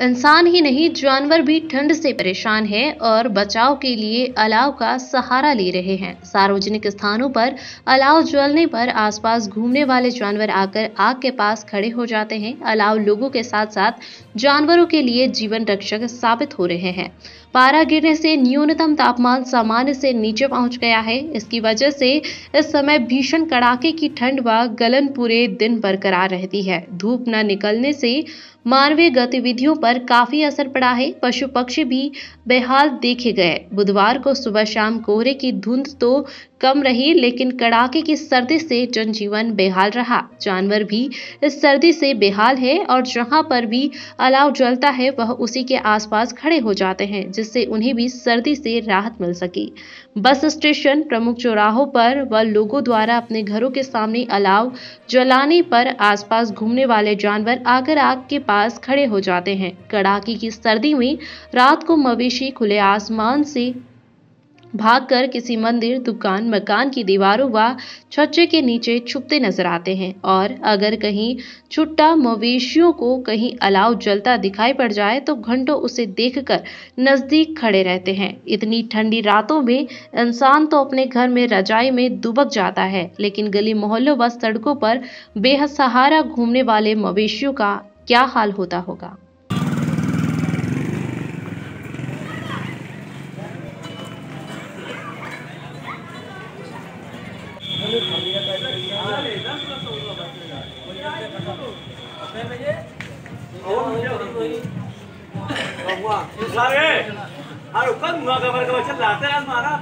इंसान ही नहीं, जानवर भी ठंड से परेशान है और बचाव के लिए अलाव का सहारा ले रहे हैं। सार्वजनिक स्थानों पर अलाव जलने पर आसपास घूमने वाले जानवर आकर आग के पास खड़े हो जाते हैं। अलाव लोगों के साथ साथ जानवरों के लिए जीवन रक्षक साबित हो रहे हैं। पारा गिरने से न्यूनतम तापमान सामान्य से नीचे पहुँच गया है। इसकी वजह से इस समय भीषण कड़ाके की ठंड व गलन पूरे दिन बरकरार रहती है। धूप न निकलने से मानवीय गतिविधियों पर काफ़ी असर पड़ा है। पशु पक्षी भी बेहाल देखे गए। बुधवार को सुबह शाम कोहरे की धुंध तो कम रही, लेकिन कड़ाके की सर्दी से जनजीवन बेहाल रहा। जानवर भी इस सर्दी से बेहाल है और जहाँ पर भी अलाव जलता है, वह उसी के आसपास खड़े हो जाते हैं, जिससे उन्हें भी सर्दी से राहत मिल सकी। बस स्टेशन प्रमुख चौराहों पर व लोगों द्वारा अपने घरों के सामने अलाव जलाने पर आसपास घूमने वाले जानवर आकर आग के पास खड़े हो जाते हैं। कड़ाके की सर्दी में रात को मवेशी खुले आसमान से भागकर किसी मंदिर, दुकान, मकान की दीवारों व छज्जे के नीचे छुपते नज़र आते हैं और अगर कहीं छुट्टा मवेशियों को कहीं अलाव जलता दिखाई पड़ जाए तो घंटों उसे देखकर नज़दीक खड़े रहते हैं। इतनी ठंडी रातों में इंसान तो अपने घर में रजाई में दुबक जाता है, लेकिन गली मोहल्लों व सड़कों पर बेहद सहारा घूमने वाले मवेशियों का क्या हाल होता होगा? Haru kan mga gabar-gabar siya lahat. Ang marap.